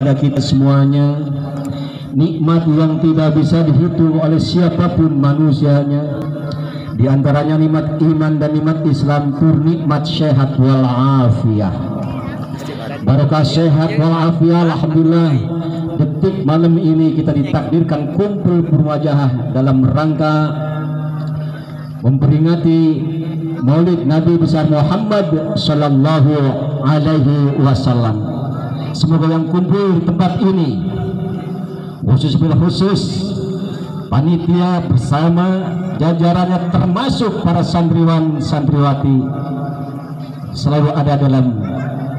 kepada kita semuanya. Nikmat yang tidak bisa dihitung oleh siapa pun manusianya. Di antaranya nikmat iman dan nikmat Islam itu nikmat sehat wal afiyah barokah sehat wal afiyah Alhamdulillah. Detik malam ini kita ditakdirkan kumpul berwajah dalam rangka memperingati Maulid Nabi besar Muhammad sallallahu alaihi wasallam. Semoga yang kumpul di tempat ini khusus bila khusus panitia bersama jajarannya termasuk para santriwan santriwati selalu ada dalam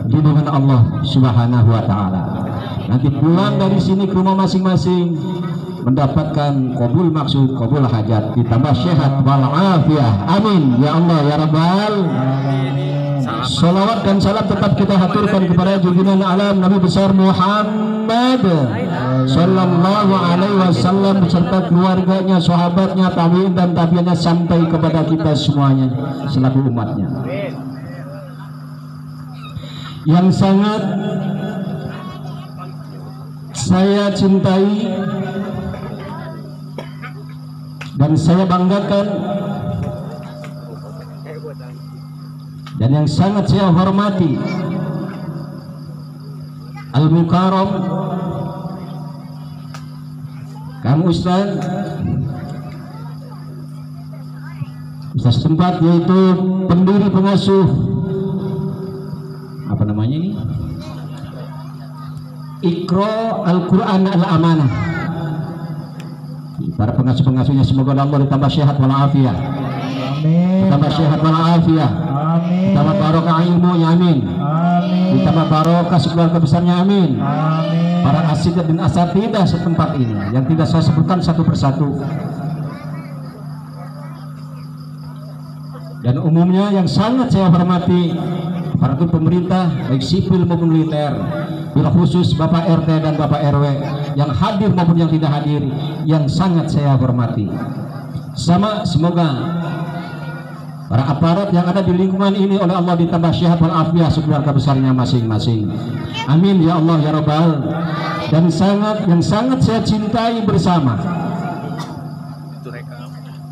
lindungan Allah Subhanahu wa taala. Nanti pulang dari sini ke rumah masing-masing mendapatkan kabul maksud kabul hajat. Ditambah sehat wal afiyah amin. Ya Allah ya Rabbal Salawat dan salam tetap kita haturkan kepada junjungan alam Nabi besar Muhammad Sallallahu alaihi wasallam beserta keluarganya, sahabatnya, tabiin dan tabiinnya sampai kepada kita semuanya selaku umatnya. Yang sangat saya cintai dan saya banggakan dan yang sangat saya hormati Al-Mukarram kamu Ustaz Ustaz tempat yaitu pendiri pengasuh apa namanya ini Ikro Al-Quran Al-Amanah para pengasuh-pengasuhnya semoga Allah ditambah sehat walafiat Amin. ditambah sehat walafiat. Ditambah barokah ilmunya amin. Amin. ditambah barokah sekeluarga besarnya amin. Amin. para asidat dan asatidah setempat ini. Yang tidak saya sebutkan satu persatu. Dan umumnya yang sangat saya hormati para pemerintah baik sipil maupun militer bila khusus Bapak RT dan Bapak RW yang hadir maupun yang tidak hadir yang sangat saya hormati. Sama semoga para aparat yang ada di lingkungan ini oleh Allah ditambah sehat wal afiah sekeluarga besarnya masing-masing. Amin ya Allah ya Rabbal dan sangat yang sangat saya cintai bersama.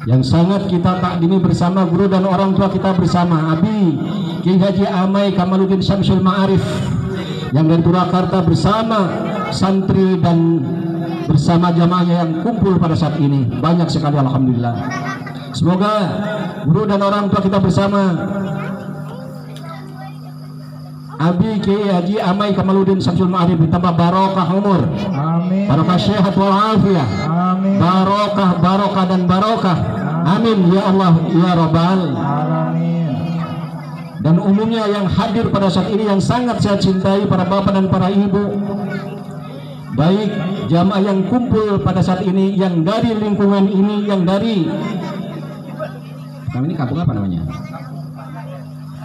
Yang sangat kita takdimi bersama guru dan orang tua kita bersama Abi Kiai Haji Amai Kamaluddin Syamsul Ma'arif yang dari Purwakarta bersama santri dan bersama jamaahnya yang kumpul pada saat ini. Banyak sekali Alhamdulillah semoga guru dan orang tua kita bersama Abi Kiai Haji Amai Kamaluddin Syamsul Ma'arif ditambah barokah umur Amin. barokah sehat wal afiyah Amin. barokah barokah dan barokah amin ya Allah ya Rabbal Alamin. dan umumnya yang hadir pada saat ini yang sangat saya cintai para bapak dan para ibu baik jamaah yang kumpul pada saat ini yang dari lingkungan ini yang dari kami ini kampung apa namanya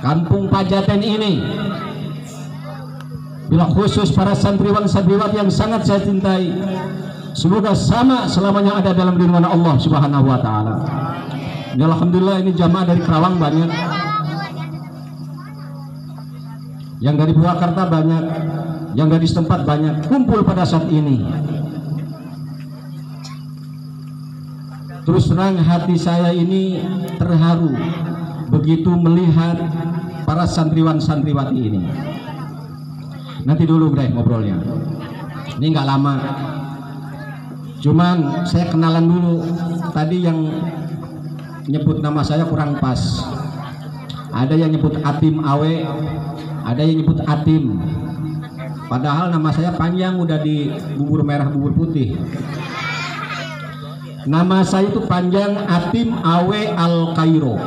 kampung Pajaten ini bila khusus para santriwan santriwati yang sangat saya cintai semoga sama selamanya ada dalam lindungan Allah Subhanahu wa taala. Ya alhamdulillah ini jamaah dari Kerawang banyak. Yang dari Purwakarta banyak, yang dari setempat banyak kumpul pada saat ini. Terus terang hati saya ini terharu begitu melihat para santriwan santriwati ini. Nanti dulu deh ngobrolnya. Ini nggak lama. Cuman saya kenalan dulu. Tadi yang nyebut nama saya kurang pas. Ada yang nyebut Atim Awe, ada yang nyebut Atim. Padahal nama saya panjang udah di bubur merah bubur putih. Nama saya itu panjang Atim Awe Al Kairo.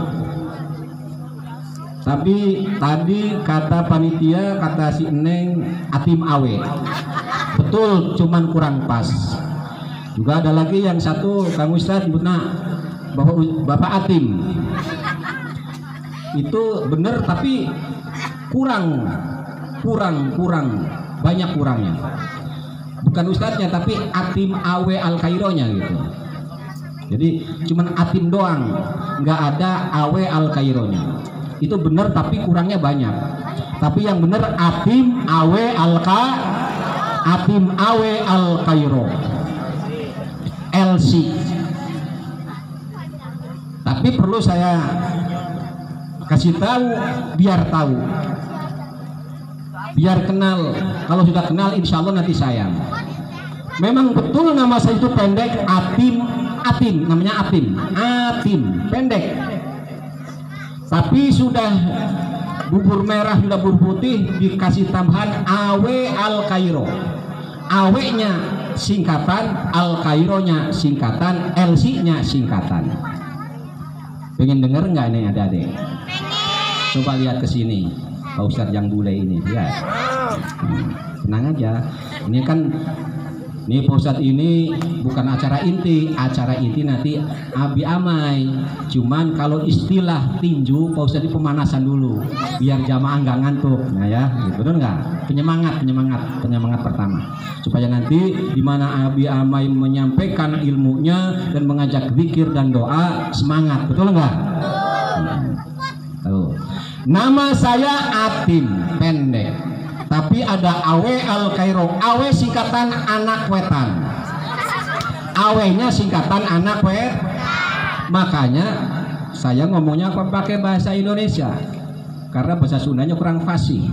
Tapi tadi kata panitia kata si Neng Atim Awe. Betul, cuman kurang pas. Juga ada lagi yang satu Kang Ustadz nyebutnya Bapak Bapak Atim. Itu benar tapi kurang kurang kurang banyak kurangnya. Bukan ustadznya tapi Atim Awe Al Kaironya gitu. Jadi cuman Atim doang, nggak ada Awe Al Kaironya itu benar tapi kurangnya banyak. Tapi yang benar atim awe alka Atim Awe Al Kairo LC tapi perlu saya kasih tahu biar tahu. Biar kenal. Kalau sudah kenal insya Allah nanti sayang. Memang betul nama saya itu pendek Atim Atim namanya Atim Atim pendek. Tapi sudah bubur merah sudah bubur putih dikasih tambahan AW Al Kairo AW nya singkatan Al Kairo nya singkatan LC nya singkatan. Pengen denger nggak nih adik-adik? Coba lihat ke sini Pak Ustadz yang bule ini ya Hmm, tenang aja. Ini kan Pak Ustadz ini bukan acara inti acara inti nanti abi amai. Cuman kalau istilah tinju Ustadz ini pemanasan dulu biar jamaah nggak ngantuk nah ya gitu betul nggak? Penyemangat penyemangat penyemangat pertama. Supaya nanti di mana abi amai menyampaikan ilmunya dan mengajak zikir dan doa semangat betul nggak. Nama saya Atim pendek. Tapi ada Awe Al Kairo. Awe singkatan anak wetan. Awe-nya singkatan anak wet. Makanya saya ngomongnya pakai bahasa Indonesia. Karena bahasa Sundanya kurang fasih.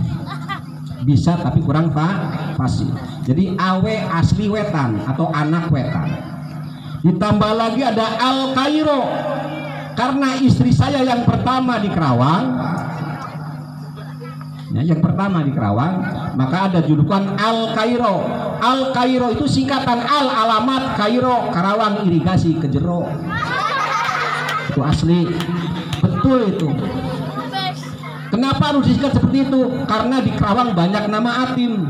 Bisa tapi kurang fa fasih. Jadi Awe asli wetan atau anak wetan. Ditambah lagi ada Al Kairo karena istri saya yang pertama di Kerawang ya, yang pertama di Kerawang maka ada julukan Al Kairo Al Kairo itu singkatan Al alamat Kairo Karawang irigasi kejero itu asli. Betul itu. Kenapa harus disingkat seperti itu? Karena di Kerawang banyak nama Atim.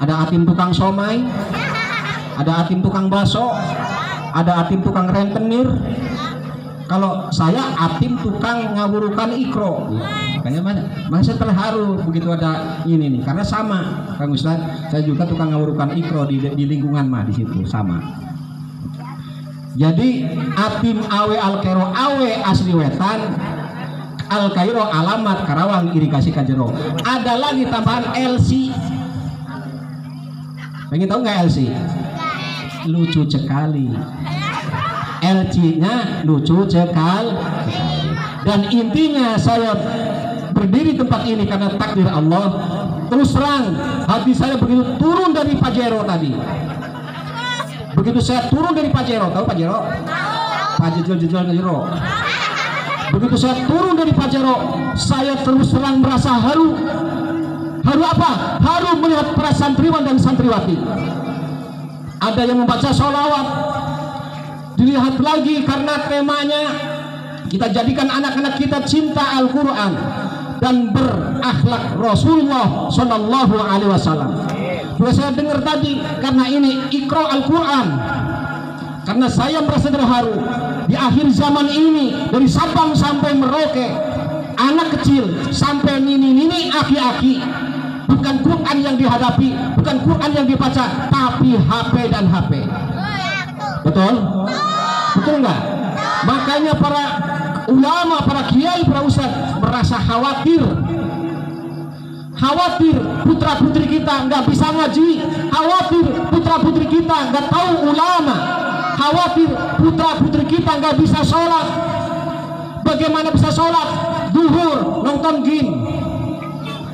Ada Atim tukang somai ada Atim tukang baso ada atim tukang rentenir kalau saya atim tukang ngawurukan ikro. Makanya mana? Masa terharu begitu ada ini nih. Karena sama kang Ustad saya juga tukang ngawurukan ikro di, di lingkungan mah di situ. Sama. Jadi atim awe al kero awe asli wetan al kairo alamat karawang irigasi kajero. Ada lagi tambahan LC pengen tahu nggak LC lucu sekali LC-nya lucu sekali dan intinya saya berdiri tempat ini karena takdir Allah. Terus terang hati saya begitu turun dari Pajero tadi. Begitu saya turun dari Pajero tahu Pajero Pajero Pajero begitu saya turun dari Pajero saya terus terang merasa haru. Haru apa? haru melihat para santriwan dan santriwati. Ada yang membaca sholawat dilihat lagi karena temanya kita jadikan anak-anak kita cinta Al-Quran dan berakhlak Rasulullah Shallallahu Alaihi Wasallam. Juga saya dengar tadi karena ini ikro Al-Quran karena saya merasa terharu di akhir zaman ini dari Sabang sampai Merauke anak kecil sampai nini-nini aki-aki bukan Quran yang dihadapi bukan Quran yang dibaca tapi HP dan HP betul? Betul nggak? Makanya para ulama para kiai para ustadz merasa khawatir. Khawatir putra putri kita nggak bisa ngaji. Khawatir putra putri kita nggak tahu ulama. Khawatir putra putri kita nggak bisa sholat. Bagaimana bisa sholat? Duhur nonton game.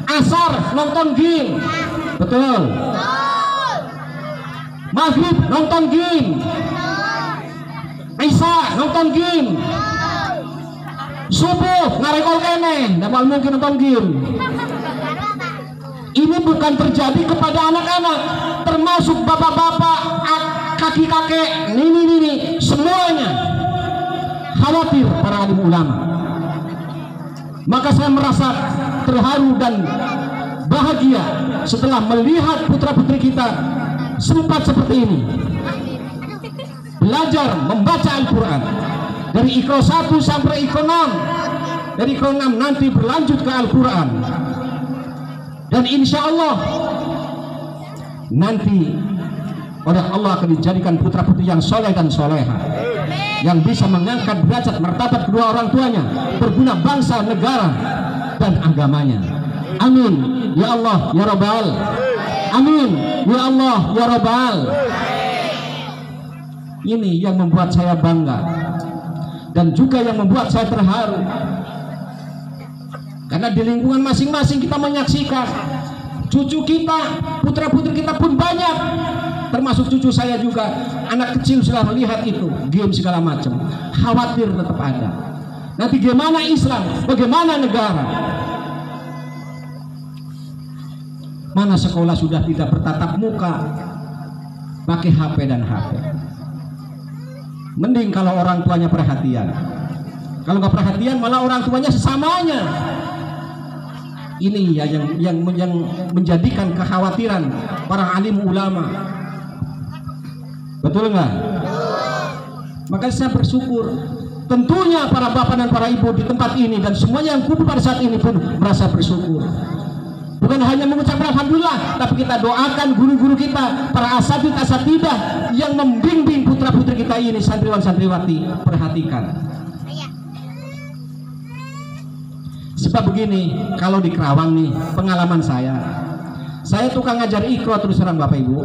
Asar nonton game. Betul maghrib nonton game. Isa nonton game. Subuh ngarekol kene. Dapat mungkin nonton game. Ini bukan terjadi kepada anak-anak termasuk bapak-bapak kaki-kakek nini-nini semuanya. Khawatir para alim ulama. Maka saya merasa terharu dan bahagia setelah melihat putra-putri kita sempat seperti ini. Belajar membaca Al-Quran. Dari ikro 1 sampai ikro 6 dari ikro 6 nanti berlanjut ke Al-Quran. Dan insya Allah nanti oleh Allah akan dijadikan putra-putri yang soleh dan soleha. Yang bisa mengangkat derajat martabat kedua orang tuanya berguna bangsa, negara dan agamanya. Amin. Ya Allah ya Rabbal Amin. Ya Allah, ya Rabbal. Ini yang membuat saya bangga dan juga yang membuat saya terharu. Karena di lingkungan masing-masing kita menyaksikan cucu kita, putra-putri kita pun banyak. Termasuk cucu saya juga, anak kecil sudah melihat itu, game segala macam. Khawatir tetap ada. Nanti gimana Islam, bagaimana negara? Mana sekolah sudah tidak bertatap muka, pakai HP dan HP. Mending kalau orang tuanya perhatian. Kalau nggak perhatian malah orang tuanya sesamanya. Ini ya yang yang yang menjadikan kekhawatiran para alim ulama. Betul nggak? Maka saya bersyukur. Tentunya para bapak dan para ibu di tempat ini dan semuanya yang kumpul pada saat ini pun merasa bersyukur. Bukan hanya mengucapkan alhamdulillah, tapi kita doakan guru-guru kita, para asatid asatidah yang membimbing putra-putri kita ini santriwan santriwati perhatikan. Sebab begini, kalau di Kerawang nih, pengalaman saya, saya tukang ngajar ikro terus terang Bapak Ibu.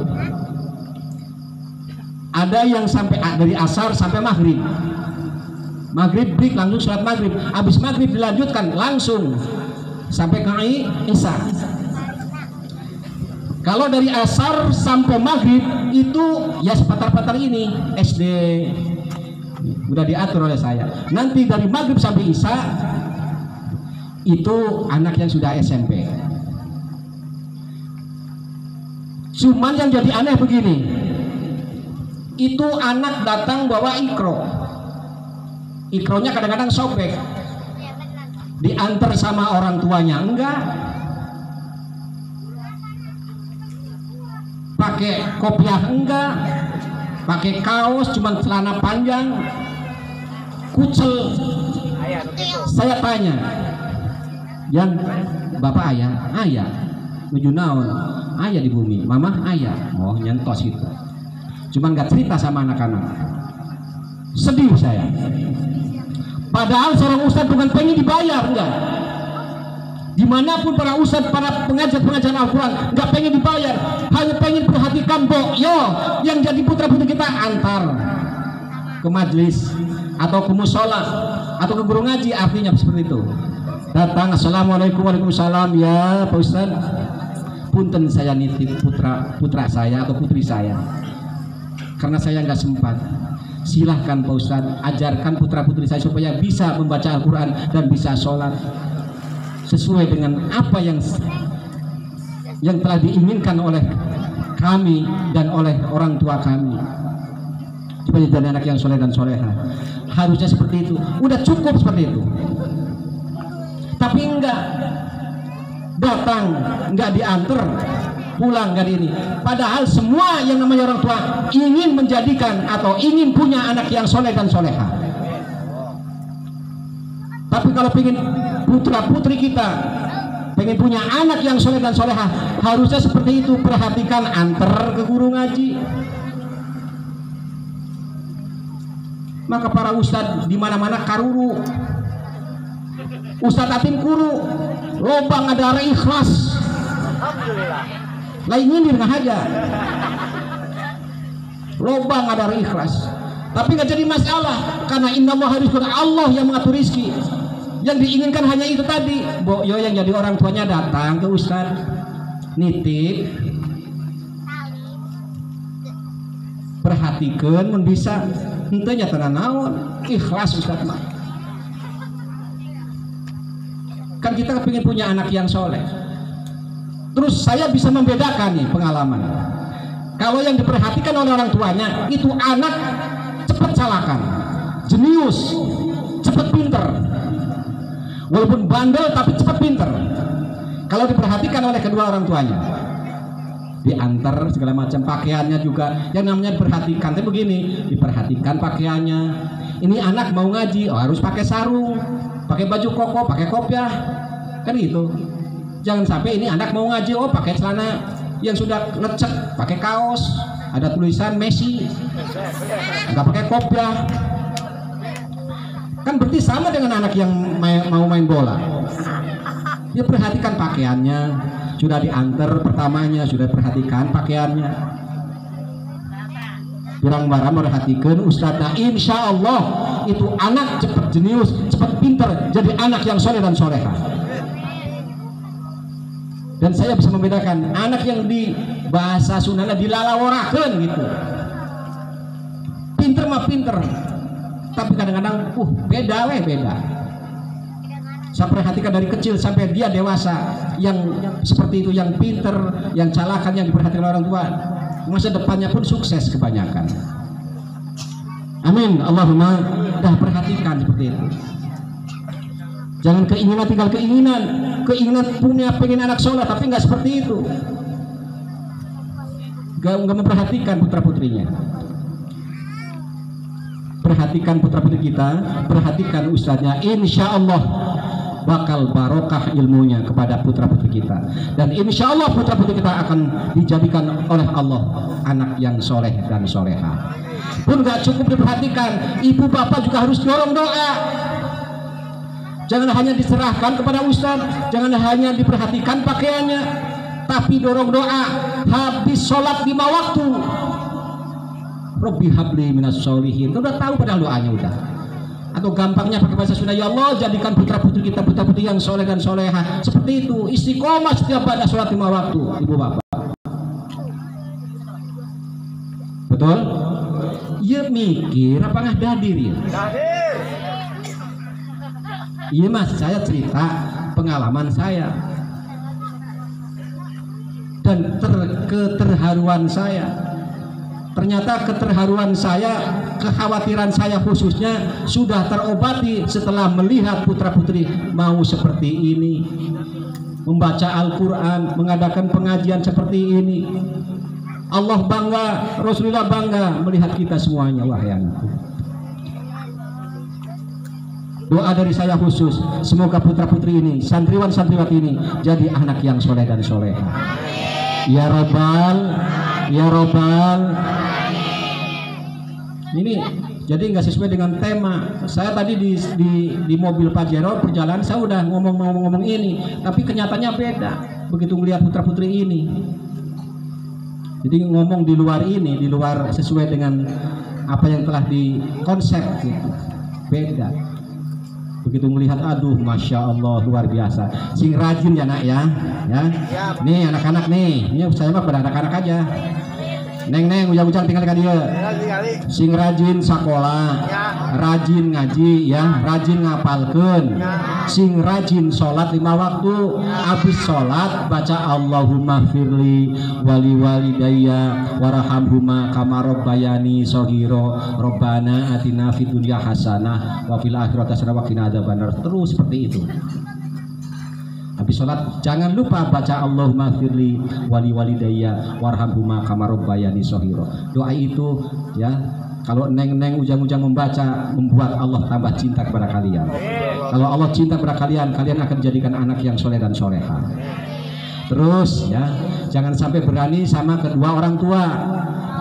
Ada yang sampai dari asar sampai maghrib. Maghrib break langsung sholat maghrib. Habis maghrib dilanjutkan langsung sampai ke isya. Kalau dari asar sampai maghrib itu ya sepatar-patar ini SD udah diatur oleh saya. Nanti dari maghrib sampai isya itu anak yang sudah SMP. Cuman yang jadi aneh begini, itu anak datang bawa ikro, ikronya kadang-kadang sobek, diantar sama orang tuanya? Enggak, pakai kopiah? Enggak, pakai kaos cuman celana panjang, kucel. Saya tanya, yang bapak ayah ayah tujuh naon? Ayah di bumi mama ayah. Oh nyentos itu cuman nggak cerita sama anak-anak. Sedih saya padahal seorang ustadz bukan pengen dibayar enggak. Di mana pun para ustadz para pengajar-pengajar Al-Quran nggak pengen dibayar. Hanya pengen perhatikan bo yo yang jadi putra putri kita antar ke majlis atau ke musola atau ke guru ngaji artinya seperti itu. Datang assalamualaikum waalaikumsalam ya pak ustad punten saya nitip putra putra saya atau putri saya. Karena saya nggak sempat silahkan pak ustad ajarkan putra putri saya supaya bisa membaca Al-Quran dan bisa sholat. Sesuai dengan apa yang yang telah diinginkan oleh kami dan oleh orang tua kami. Supaya jadi anak yang soleh dan soleha. Harusnya seperti itu. Udah cukup seperti itu. Tapi enggak datang enggak diantar pulang enggak ini. Padahal semua yang namanya orang tua ingin menjadikan atau ingin punya anak yang soleh dan soleha. Tapi kalau ingin putra putri kita pengen punya anak yang soleh dan soleha harusnya seperti itu. Perhatikan antar ke guru ngaji. Maka para ustadz di mana-mana karuru. Ustadz Atim Kuru. Lobang ada ikhlas lain nyindir aja lobang ada ikhlas. Tapi nggak jadi masalah karena inna harus Allah yang mengatur rizki yang diinginkan hanya itu tadi. Bo yo yang jadi orang tuanya datang ke Ustadz nitip. Perhatikan mun bisa. Entenya tenang naon. Ikhlas Ustadz mah. Kan kita ingin punya anak yang soleh terus saya bisa membedakan nih pengalaman. Kalau yang diperhatikan oleh orang tuanya itu anak cepat calakan jenius cepat pinter. Walaupun bandel tapi cepat pinter. Kalau diperhatikan oleh kedua orang tuanya diantar segala macam pakaiannya juga. Yang namanya diperhatikan tapi begini diperhatikan pakaiannya. Ini anak mau ngaji oh harus pakai sarung pakai baju koko pakai kopiah. Kan gitu jangan sampai ini anak mau ngaji oh pakai celana yang sudah lecek pakai kaos ada tulisan Messi. Nggak pakai kopiah kan berarti sama dengan anak yang main, mau main bola. Dia perhatikan pakaiannya sudah diantar pertamanya sudah perhatikan pakaiannya. Kurang marah merhatikan Ustadz insya Allah itu anak cepat jenius cepat pinter jadi anak yang soleh dan soleha dan saya bisa membedakan anak yang di bahasa Sundana dilalaworakan gitu. Pinter mah pinter tapi kadang-kadang uh beda weh beda. Saya perhatikan dari kecil sampai dia dewasa yang seperti itu yang pinter yang calakan yang diperhatikan orang tua masa depannya pun sukses kebanyakan. Amin. Allahumma dah perhatikan seperti itu jangan keinginan tinggal keinginan. Keinginan punya pengen anak soleh tapi nggak seperti itu. Nggak nggak memperhatikan putra putrinya perhatikan putra putri kita perhatikan ustadznya. Insya Allah bakal barokah ilmunya kepada putra putri kita. Dan insya Allah putra putri kita akan dijadikan oleh Allah anak yang soleh dan soleha. Pun gak cukup diperhatikan ibu bapak juga harus dorong doa jangan hanya diserahkan kepada ustaz jangan hanya diperhatikan pakaiannya tapi dorong doa. Habis sholat lima waktu. Robbi habli minas solihin udah tahu padahal doanya udah. Atau gampangnya pakai bahasa Sunda ya Allah jadikan putra putri kita putra putri yang soleh dan soleha. Seperti itu istiqomah setiap pada sholat lima waktu ibu bapak. Betul? Iya mikir apa nggak dadir ya iya mas. Saya cerita pengalaman saya. Dan ter keterharuan saya. Ternyata keterharuan saya kekhawatiran saya khususnya sudah terobati setelah melihat putra putri mau seperti ini. Membaca Al-Quran mengadakan pengajian seperti ini. Allah bangga Rasulullah bangga melihat kita semuanya wahyanku doa dari saya khusus. Semoga putra putri ini santriwan santriwati ini jadi anak yang soleh dan soleha ya robbal ya robbal ini jadi nggak sesuai dengan tema. Saya tadi di, di, di mobil Pajero perjalanan saya udah ngomong-ngomong ini tapi kenyataannya beda begitu melihat putra putri ini. Jadi ngomong di luar ini di luar sesuai dengan apa yang telah dikonsep gitu. Beda begitu melihat aduh masya Allah luar biasa. Sing rajin ya nak ya. Ya. Nih anak-anak nih. Ini saya mah pada anak-anak aja neng neng ujang-ujang tinggal kan dia. Sing rajin sekolah rajin ngaji ya. Rajin ngapalkan sing rajin sholat lima waktu habis sholat baca Allahumma firli wali walidayya warahamhuma kama bayani sohiro robbana atina fid dunya hasanah wa fil akhirati hasanah wa qina adzabannar. Terus seperti itu Habis sholat jangan lupa baca Allahumma firli wali walidayya warhamhuma kama rabbayani sohiro. Doa itu ya kalau neng-neng ujang-ujang membaca membuat Allah tambah cinta kepada kalian. Kalau Allah cinta kepada kalian, kalian akan jadikan anak yang soleh dan soleha. Terus ya, jangan sampai berani sama kedua orang tua.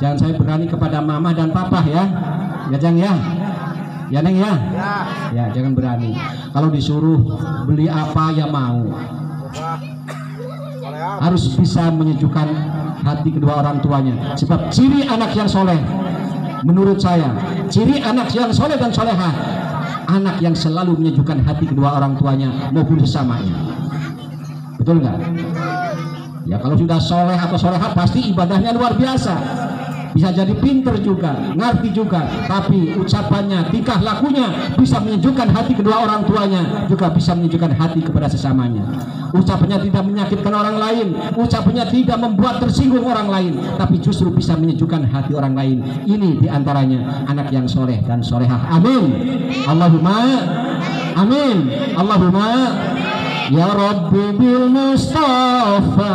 Jangan sampai berani kepada mama dan papa ya. Ya jang ya. Ya neng ya. Ya jangan berani. Kalau disuruh beli apa ya mau. Harus bisa menyejukkan hati kedua orang tuanya. Sebab ciri anak yang soleh, menurut saya, ciri anak yang soleh dan soleha, anak yang selalu menyejukkan hati kedua orang tuanya maupun sesamanya. Betul nggak? Ya kalau sudah soleh atau soleha pasti ibadahnya luar biasa bisa jadi pinter juga, ngerti juga, tapi ucapannya, tingkah lakunya bisa menyejukkan hati kedua orang tuanya, juga bisa menyejukkan hati kepada sesamanya. Ucapannya tidak menyakitkan orang lain, ucapannya tidak membuat tersinggung orang lain, tapi justru bisa menyejukkan hati orang lain. Ini di antaranya anak yang soleh dan solehah. Amin. Allahumma Amin. Allahumma Ya Rabbi bil Mustafa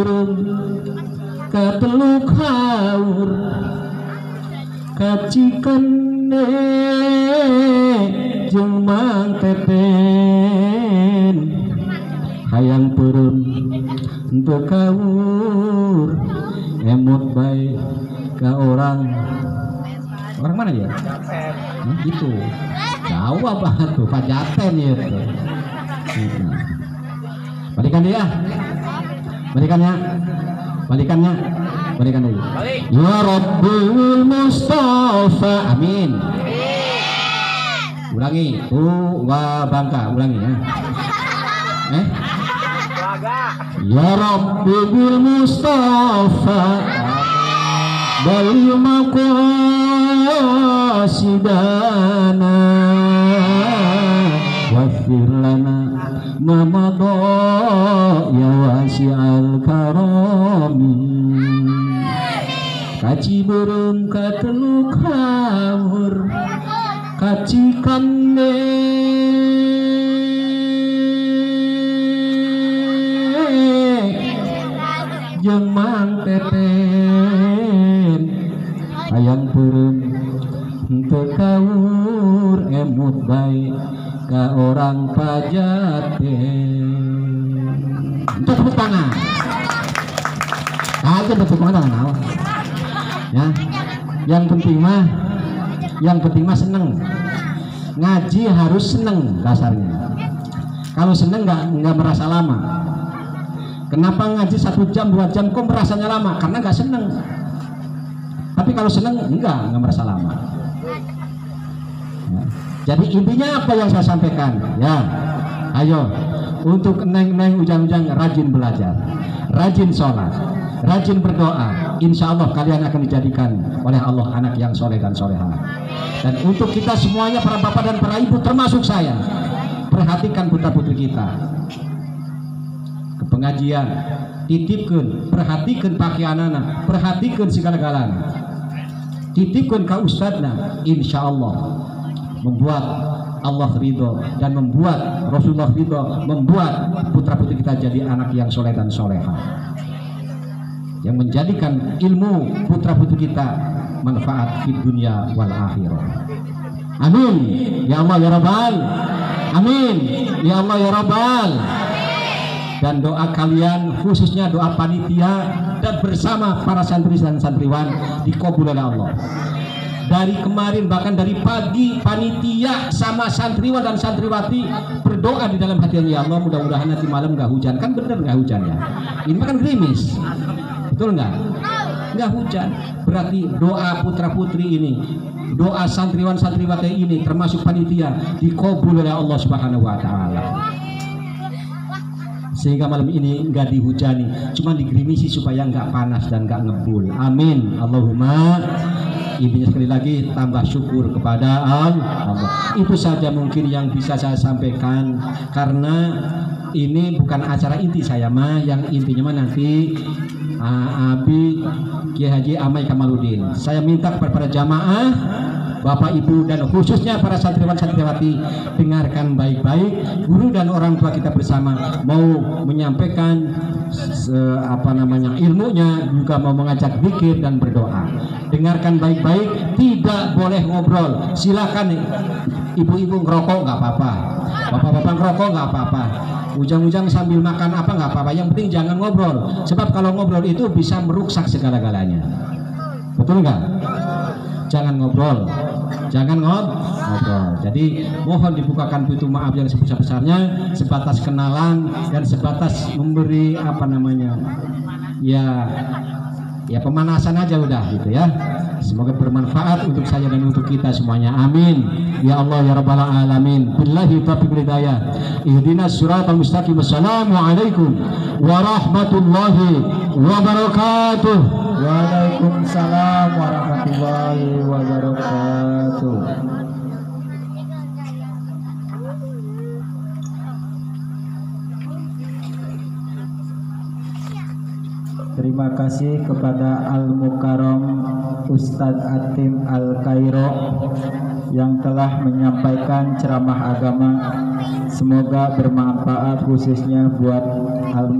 kaci berem kateluk haur. Kacikan jeung mang teten. Hayang perem untuk kaur emot baik ke orang. Orang mana dia? Hah, gitu Jawa banget tuh Pak Jaten ya tuh Gitu. balikan dia balikannya balikannya balikan lagi ya Rabbul Mustafa. Amin. Ulangi. Tuh wa bangka. Ulangi ya. Eh? Ya Rabbi bil Mustafa. Bal maqasidana. Wafir lana ma madha ya wasi'al karami Kaci burung kateluk haur Kaci kande jeung mang hayang peureum henteu kaur emut bae ka orang pajaten untuk tepuk tangan. Aja tepuk tangan naon ya. Yang penting mah yang penting mah seneng. Ngaji harus seneng dasarnya. Kalau seneng nggak nggak merasa lama. Kenapa ngaji satu jam dua jam kok merasanya lama? Karena nggak seneng. Tapi kalau seneng enggak nggak merasa lama. Jadi intinya apa yang saya sampaikan? Ya, ayo untuk neng-neng ujang-ujang rajin belajar, rajin sholat, rajin berdoa. Insya Allah kalian akan dijadikan oleh Allah anak yang soleh dan soleha. Dan untuk kita semuanya para bapak dan para ibu termasuk saya, perhatikan putra putri kita ke pengajian titipkan perhatikan pakaian anak perhatikan segala galanya titipkan ke ustadzna insya Allah membuat Allah ridho dan membuat Rasulullah ridho membuat putra putri kita jadi anak yang soleh dan soleha. Yang menjadikan ilmu putra putri kita manfaat di dunia wal akhirah. Amin. Ya Allah ya Rabbal. Amin. Ya Allah ya Rabbal. Dan doa kalian khususnya doa panitia dan bersama para santri dan santriwan dikabul oleh Allah dari kemarin bahkan dari pagi panitia sama santriwan dan santriwati berdoa di dalam hatinya ya Allah mudah-mudahan nanti malam nggak hujan. Kan bener nggak hujan ya? Ini kan gerimis. Betul nggak? Nggak hujan. Berarti doa putra putri ini doa santriwan santriwati ini termasuk panitia dikabul oleh Allah Subhanahu Wa Taala. Sehingga malam ini nggak dihujani cuma digerimisi supaya nggak panas dan nggak ngebul. Amin. Allahumma intinya sekali lagi tambah syukur kepada Allah. Itu saja mungkin yang bisa saya sampaikan. Karena ini bukan acara inti saya mah yang intinya mah nanti uh, Abi Kiai Haji Amai Kamaludin saya minta kepada para jamaah Bapak Ibu dan khususnya para santriwan santriwati dengarkan baik-baik. Guru dan orang tua kita bersama mau menyampaikan se- apa namanya ilmunya juga mau mengajak zikir dan berdoa. Dengarkan baik-baik tidak boleh ngobrol. Silakan ibu-ibu ngerokok nggak apa-apa. Bapak-bapak ngerokok nggak apa-apa. Ujang-ujang sambil makan apa nggak apa-apa. Yang penting jangan ngobrol. Sebab kalau ngobrol itu bisa merusak segala-galanya. Betul nggak? Jangan ngobrol jangan ngob- ngobrol. Jadi mohon dibukakan pintu maaf yang sebesar-besarnya sebatas kenalan dan sebatas memberi apa namanya ya ya pemanasan aja udah gitu ya. Semoga bermanfaat untuk saya dan untuk kita semuanya. Amin. Ya Allah ya rabbal alamin. Billahi taufiq wal hidayah. Ihdinas siratal mustaqim. Assalamualaikum warahmatullahi wabarakatuh Waalaikumsalam warahmatullahi wabarakatuh. Terima kasih kepada Al Mukarram Ustadz Atim Al Kairo yang telah menyampaikan ceramah agama. Semoga bermanfaat khususnya buat al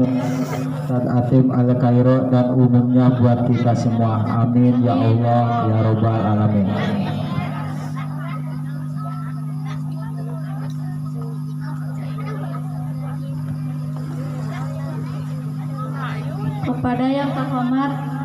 Ustaz Atim Al Kairo dan umumnya buat kita semua. Amin ya Allah ya Robbal Alamin. Kepada yang terhormat